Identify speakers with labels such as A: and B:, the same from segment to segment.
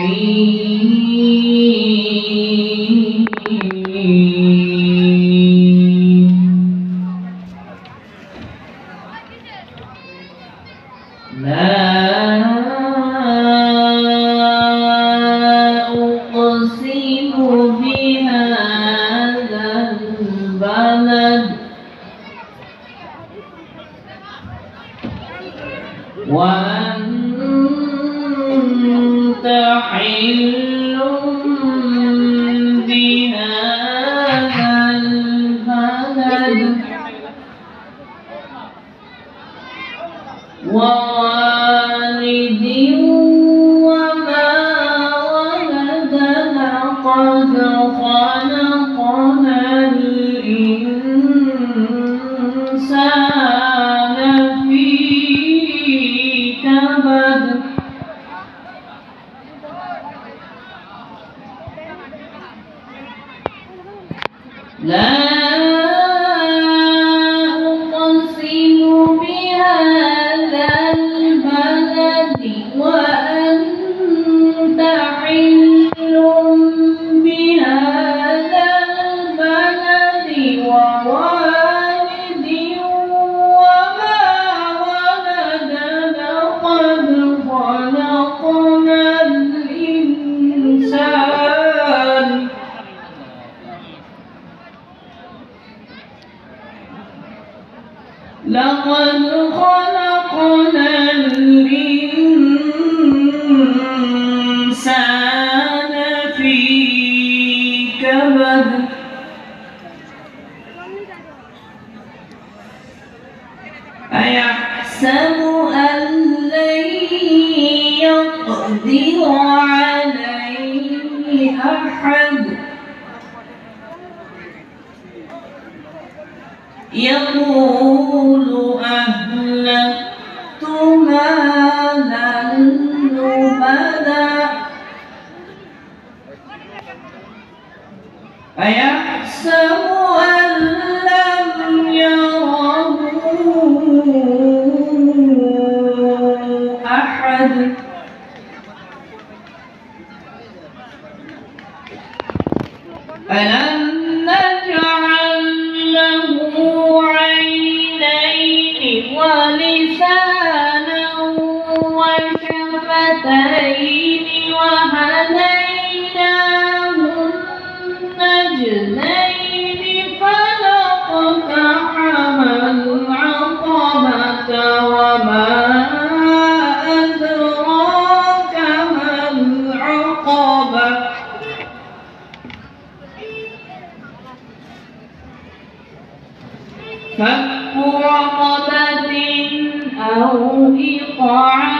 A: What? Wow. مفتاح الله 来 لقد خلقنا الإنسان في كبد. أيحسب أن لن يقدر عليه أحد؟ يقول هذا. أيحسب أن لم يره أحد. ألم شفتين وهديناه النجدين فلا اقتحم العقبة وما أدراك ما العقبة. فك رقبة أو إطعام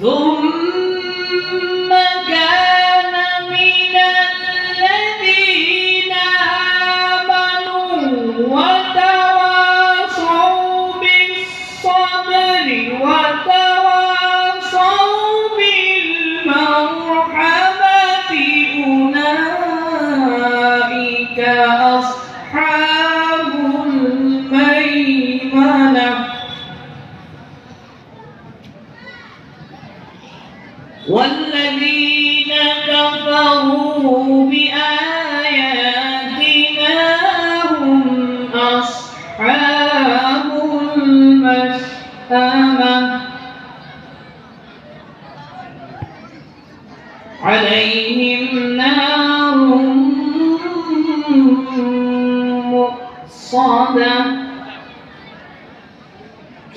A: ثم والذين كفروا بآياتنا هم أصحاب عليهم نار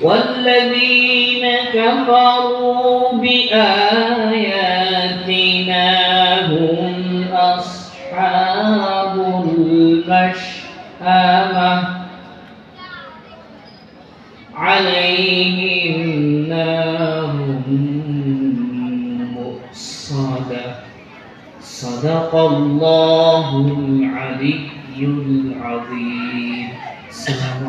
A: والذين كفروا بآياتنا هم أصحاب المشأمة. عليهم نار مؤصدة. صدق الله العلي العظيم. سلام